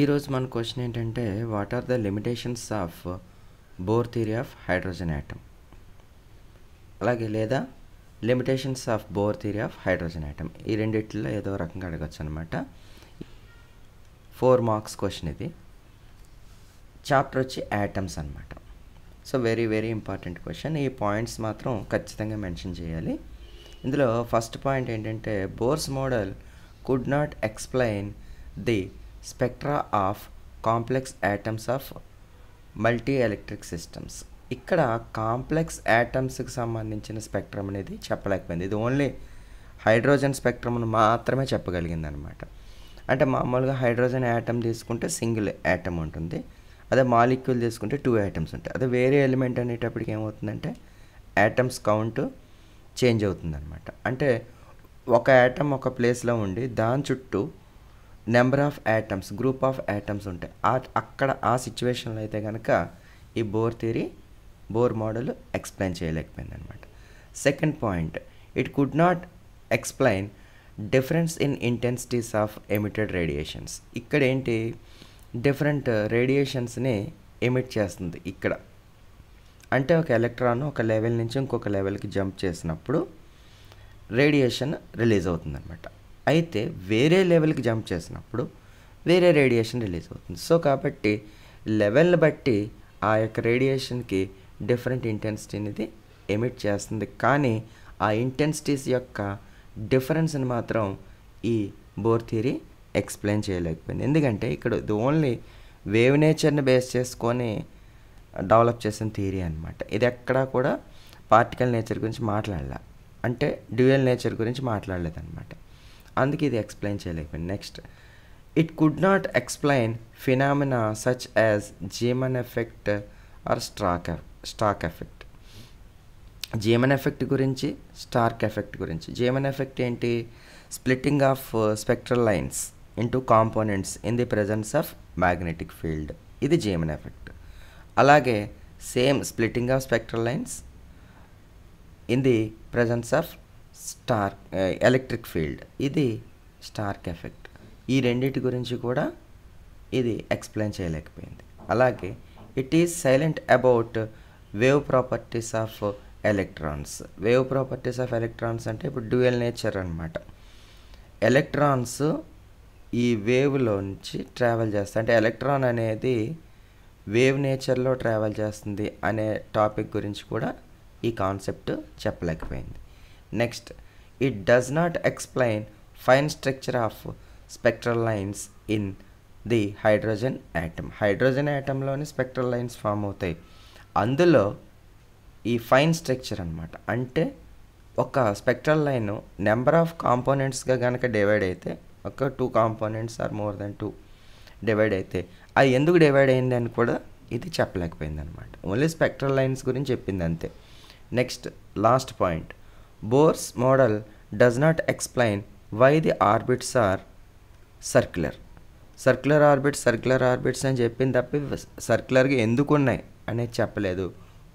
ఈరోజు మన క్వశ్చన్ ఏంటంటే what are the limitations of Bohr theory of hydrogen atom అలాగే లేదా limitations of Bohr theory of hydrogen atom ఈ రెండిట్లో ఏదో రకంగా అడగచ్చు అనమాట ఫోర్ మార్క్స్ క్వశ్చన్ ఇది. చాప్టర్ వచ్చి యాటమ్స్ అనమాట so very very important question ఈ పాయింట్స్ మాత్రం ఖచ్చితంగా మెన్షన్ చేయాలి. ఇందులో ఫస్ట్ పాయింట్ ఏంటంటే Bohr's model could not explain the spectra of complex atoms of multi electric systems. ఇక్కడ కాంప్లెక్స్ యాటమ్స్కి సంబంధించిన స్పెక్ట్రమ్ అనేది చెప్పలేకపోయింది. ఇది ఓన్లీ హైడ్రోజన్ స్పెక్ట్రమ్ను మాత్రమే చెప్పగలిగింది అనమాట అంటే మామూలుగా హైడ్రోజన్ యాటమ్ తీసుకుంటే సింగిల్ యాటమ్ ఉంటుంది. అదే మాలిక్యూల్ తీసుకుంటే టూ యాటమ్స్ ఉంటాయి. అదే వేరే ఎలిమెంట్ అనేటప్పటికి ఏమవుతుందంటే యాటమ్స్ కౌంట్ చేంజ్ అవుతుందన్నమాట అంటే ఒక యాటమ్ ఒక ప్లేస్లో ఉండి దాని చుట్టూ number of atoms group of atoms ఉంటాయి. అక్కడ ఆ సిచ్యువేషన్లో అయితే కనుక ఈ Bohr theory Bohr model explain చేయలేకపోయింది అనమాట second point it could not explain difference in intensities of emitted radiations ఇక్కడ ఏంటి? డిఫరెంట్ రేడియేషన్స్ని ఎమిట్ చేస్తుంది ఇక్కడ. అంటే ఒక ఎలక్ట్రాన్ ఒక లెవెల్ నుంచి ఇంకొక లెవెల్కి జంప్ చేసినప్పుడు రేడియేషన్ రిలీజ్ అవుతుందన్నమాట అయితే వేరే లెవెల్కి జంప్ చేసినప్పుడు వేరే రేడియేషన్ రిలీజ్ అవుతుంది. సో కాబట్టి లెవెల్ని బట్టి ఆ యొక్క రేడియేషన్కి డిఫరెంట్ ఇంటెన్సిటీ అనేది ఎమిట్ చేస్తుంది. కానీ ఆ ఇంటెన్సిటీస్ యొక్క డిఫరెన్స్ని మాత్రం ఈ బోర్ థియరీ ఎక్స్ప్లెయిన్ చేయలేకపోయింది. ఎందుకంటే ఇక్కడ ఇది ఓన్లీ వేవ్ నేచర్ని బేస్ చేసుకొని డెవలప్ చేసిన థియరీ అనమాట ఇది ఎక్కడా కూడా పార్టికల్ నేచర్ గురించి మాట్లాడలే. అంటే డ్యూయల్ నేచర్ గురించి మాట్లాడలేదన్నమాట. అందుకే ఇది ఎక్స్ప్లెయిన్ చేయలేకపోయింది next it could not explain phenomena such as Zeeman effect or Stark Stark effect Zeeman effect గురించి స్టార్క్ ఎఫెక్ట్ గురించి. జీమన్ ఎఫెక్ట్ ఏంటి? Splitting of spectral lines into components in the presence of magnetic field ఇది Zeeman effect అలాగే same splitting of spectral lines in the presence of star electric field. ఇది Stark effect. ఈ రెండింటి గురించి కూడా ఇది ఎక్స్ప్లెయిన్ చేయలేకపోయింది. అలాగే it is silent about wave properties of electrons. Wave properties of electrons అంటే ఇప్పుడు డ్యూయల్ నేచర్ అనమాట ఎలక్ట్రాన్స్ ఈ వేవ్లో నుంచి ట్రావెల్ చేస్తాయి. అంటే ఎలక్ట్రాన్ అనేది వేవ్ నేచర్లో ట్రావెల్ చేస్తుంది అనే టాపిక్ గురించి కూడా ఈ concept చెప్పలేకపోయింది. Next it does not explain fine structure of spectral lines in the hydrogen atom hydrogen యాటంలోని spectral lines form అవుతాయి. అందులో ఈ ఫైన్ స్ట్రక్చర్ అనమాట అంటే ఒక స్పెక్ట్రల్ లైన్ నెంబర్ ఆఫ్ కాంపోనెంట్స్గా కనుక డివైడ్ అయితే ఒక two components or more than two divide అయితే అది ఎందుకు డివైడ్ అయింది అని కూడా ఇది చెప్పలేకపోయింది అనమాట ఓన్లీ స్పెక్ట్రల్ లైన్స్ గురించి చెప్పింది అంతే. Next last point Bohr's model does not explain why the orbits are circular circular orbits circular orbits అని చెప్పింది తప్పి సర్క్యులర్గా ఎందుకు ఉన్నాయి అనేది చెప్పలేదు.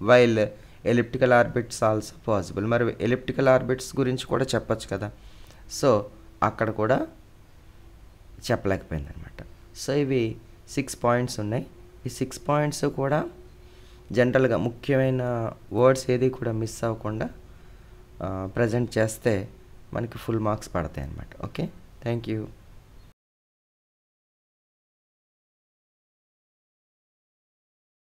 While elliptical orbits also possible మరి ఎలిప్టికల్ ఆర్బిట్స్ గురించి కూడా చెప్పచ్చు కదా. సో అక్కడ కూడా చెప్పలేకపోయింది అనమాట సో ఇవి సిక్స్ పాయింట్స్ ఉన్నాయి. ఈ సిక్స్ పాయింట్స్ కూడా జనరల్గా ముఖ్యమైన వర్డ్స్ ఏది కూడా మిస్ అవ్వకుండా ప్రజెంట్ చేస్తే మనకి ఫుల్ మార్క్స్ పడతాయి అన్నమాట ఓకే థ్యాంక్ యూ